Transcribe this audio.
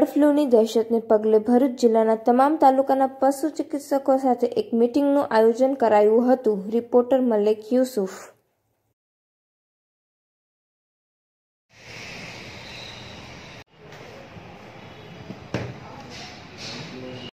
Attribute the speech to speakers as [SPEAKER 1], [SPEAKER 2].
[SPEAKER 1] Bird ફ્લૂની દહેશતને પગલે ભરૂચ જિલ્લાના તમામ તાલુકાના પશુ ચિકિત્સકો સાથે એક મિટિંગનું આયોજન કરાયું હતું. રિપોર્ટર મલેક યુસુફ.